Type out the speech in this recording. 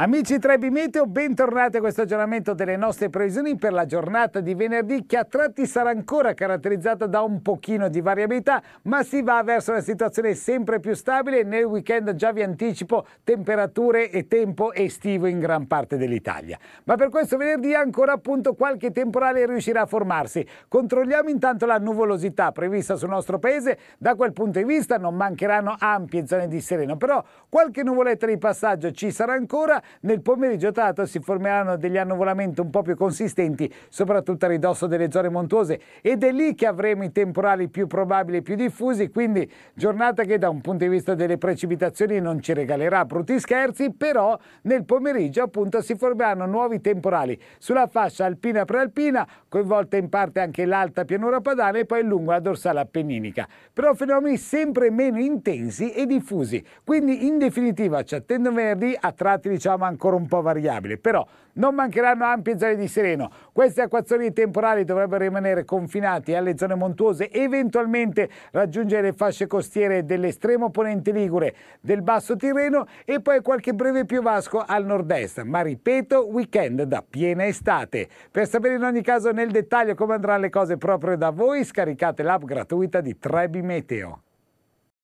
Amici 3B Meteo, bentornati a questo aggiornamento delle nostre previsioni per la giornata di venerdì che a tratti sarà ancora caratterizzata da un pochino di variabilità, ma si va verso una situazione sempre più stabile. Nel weekend già vi anticipo temperature e tempo estivo in gran parte dell'Italia. Ma per questo venerdì ancora appunto qualche temporale riuscirà a formarsi. Controlliamo intanto la nuvolosità prevista sul nostro paese. Da quel punto di vista non mancheranno ampie zone di sereno, però qualche nuvoletta di passaggio ci sarà ancora nel pomeriggio trato si formeranno degli annuvolamenti un po' più consistenti, soprattutto a ridosso delle zone montuose ed è lì che avremo i temporali più probabili e più diffusi, quindi giornata che da un punto di vista delle precipitazioni non ci regalerà brutti scherzi, però nel pomeriggio appunto si formeranno nuovi temporali sulla fascia alpina prealpina, coinvolta in parte anche l'alta pianura padana e poi lungo la dorsale appenninica, però fenomeni sempre meno intensi e diffusi, quindi in definitiva ci attendo venerdì a tratti diciamo diciamo ancora un po' variabile, però non mancheranno ampie zone di sereno. Queste acquazzoni temporali dovrebbero rimanere confinati alle zone montuose, eventualmente raggiungere le fasce costiere dell'estremo ponente Ligure, del basso Tirreno e poi qualche breve piovasco al nord-est. Ma ripeto, weekend da piena estate. Per sapere in ogni caso nel dettaglio come andranno le cose proprio da voi, scaricate l'app gratuita di Trebi Meteo.